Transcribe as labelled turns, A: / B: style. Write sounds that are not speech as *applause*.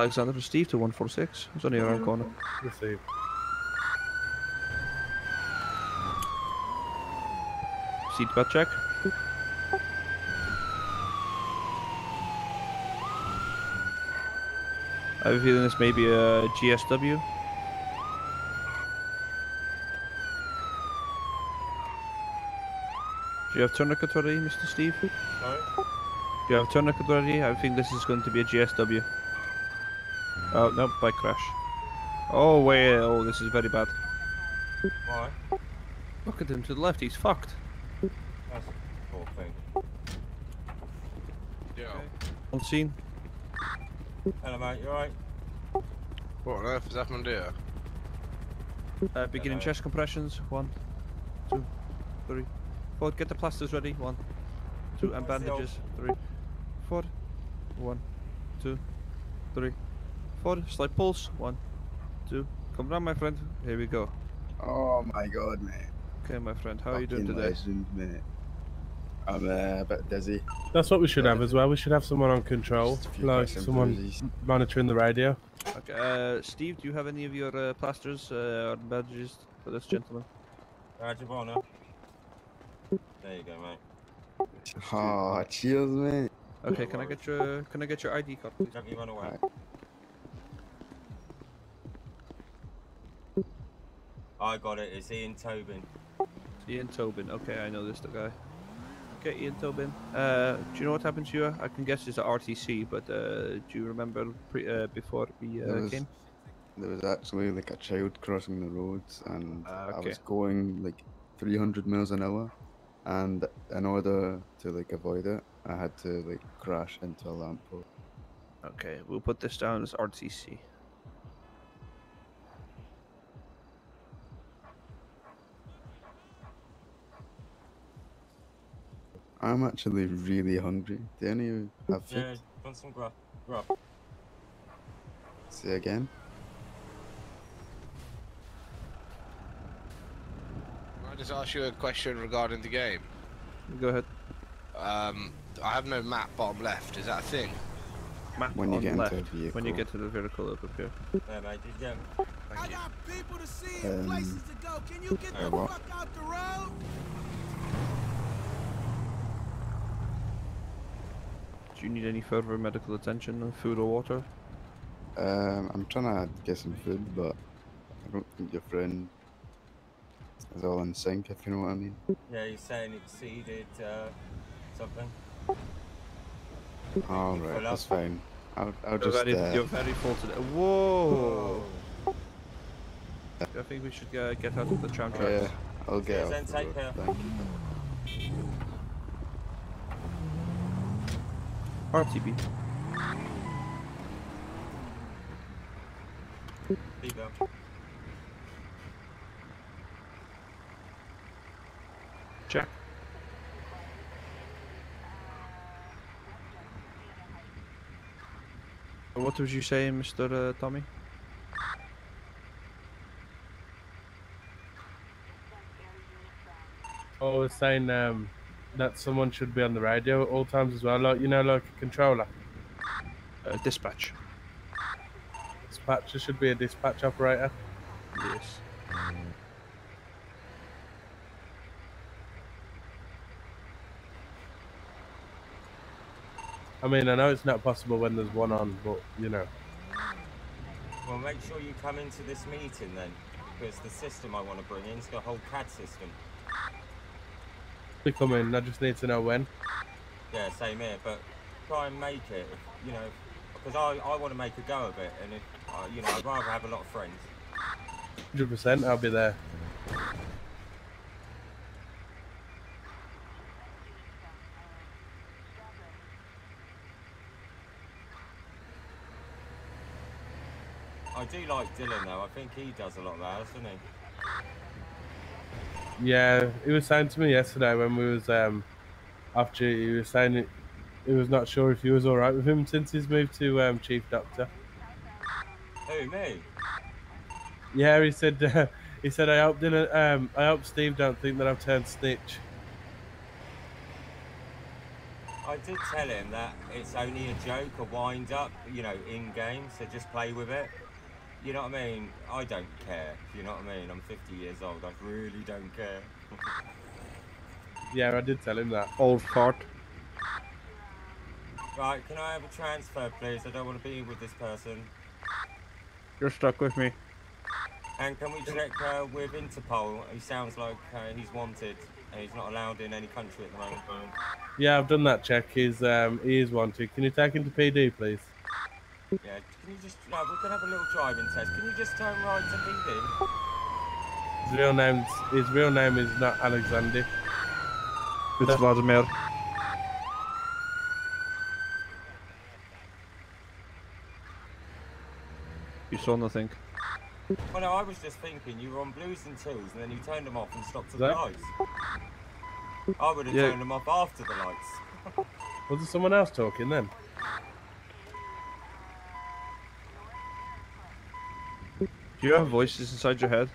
A: Alexander to Steve to 146. It's only around the corner.
B: Receive.
A: Seatbelt check. I have a feeling this may be a GSW. Do you have tourniquet ready, Mr. Steve? Do you have tourniquet ready? I think this is going to be a GSW. Oh, no, bike crash. Oh, wait, oh, this is very bad.
C: Why?
A: Look at him to the left, he's fucked.
C: That's a poor thing.
D: Yo,
A: On scene.
C: Hello, mate. You alright?
D: what on earth has happened here?
A: Uh, beginning
C: Hello.
A: chest compressions. One, two, three, four. Get the plasters ready. One, two, and
C: Where's the old-
A: bandages. Three, four. One, two, three, four. Slight pulse. One, two. Come down, my friend. Here we go.
E: Oh my god, mate.
A: Okay, my friend. How are you doing
E: Fucking
A: today?
E: Legend, mate. I'm uh, a bit dizzy.
B: That's what we should have as well. We should have someone on control,
E: Just
B: like
E: quick
B: someone
E: bruises.
B: monitoring the radio.
A: Okay. Uh, Steve, do you have any of your uh, plasters uh, or bandages for this gentleman?
C: Badge of honour. There you go, mate.
E: Oh, cheers, mate.
A: Okay. Can I get your Can I get your ID card, please?
C: Don't you run away. I got it. It's Ian Tobin.
A: Ian Tobin. Okay, I know this the guy. Okay, Ian Tobin. Uh, do you know what happened to you? I can guess it's a RTC, but uh, do you remember pre- uh, before we uh,
E: There was,
A: came?
E: there was actually like a child crossing the roads, and
A: Ah,
E: I was going like 300 miles an hour. And in order to like avoid it, I had to like crash into a lamppost.
A: Okay, we'll put this down as RTC.
E: I'm actually really hungry. Do any of you have food?
C: Yeah, want some grub? Grub.
E: Say again.
D: Can I just ask you a question regarding the game?
A: Go ahead.
D: Um, I have no map bottom left. Is that a thing?
A: Map
E: When you
A: on
E: get into
A: left.
E: a vehicle.
A: When you get to the vehicle up here.
C: There, mate. Did you get 'em?
D: Thank you.
F: got people to see
E: and Um,
F: places to go. Can you get
C: uh,
F: the
E: what?
F: fuck out the road?
A: Do you need any further medical attention, food or water?
E: Um, I'm trying to get some food, but I don't think your friend is all in sync, if you know what I mean.
C: Yeah, he's saying it seeded uh, something.
E: All
C: You
E: right,
C: full
E: that's
C: up?
E: fine. I'll, I'll
A: You're
E: just.
A: very,
E: Uh,
A: you're very full today. Whoa! I think we should uh, get out of the tram tracks.
E: yeah, I'll get
C: Cheers
E: off
C: then,
E: the
C: take care.
E: Thank you.
A: RTB.
C: Leave him.
A: Check. What was you saying, Mr. Uh, Tommy?
B: I was saying um, that someone should be on the radio at all times as well, like you know, like a controller.
A: Uh, dispatch.
B: Dispatcher should be a dispatch operator.
A: Yes.
B: I mean, I know it's not possible when there's one on, but you know.
C: Well, make sure you come into this meeting then, because the system I want to bring in is the whole CAD system.
B: Be coming. I just need to know when.
C: Yeah, same here, but try and make it, you know, because I, I want to make a go of it, and if, uh, you know, I'd rather have a lot of friends.
B: Hundred percent. I'll be there.
C: I do like Dylan though, I think he does a lot of ours, doesn't he?
B: Yeah, he was saying to me yesterday when we was um after he was saying it, he was not sure if he was all right with him since he's moved to um, chief doctor.
C: Who, me?
B: Yeah, he said uh, *laughs* he said I hope Dylan, um I hope Steve don't think that I've turned snitch.
C: I did tell him that it's only a joke, a wind up, you know, in game, so just play with it. You know what I mean? I don't care. You know what I mean? I'm 50 years old. I really don't care. *laughs*
B: Yeah, I did tell him that.
A: Old fart.
C: Right, can I have a transfer, please? I don't want to be with this person.
A: You're stuck with me.
C: And can we check uh, with Interpol? He sounds like uh, he's wanted and he's not allowed in any country at the moment.
B: Yeah, I've done that check. He's um he is wanted. Can you take him to PD, please?
C: Yeah, can you just, no, we're going to have a little driving test. Can you just turn right to PD?
B: His real name his real name is not Alexander.
A: It's Vladimir. You saw nothing.
C: Well, no, I was just thinking you were on blues and twos and then you turned them off and stopped at the lights. I would have
A: Yeah.
C: turned them off after the lights. *laughs*
B: Was there someone else talking then?
A: Do you have voices inside your head?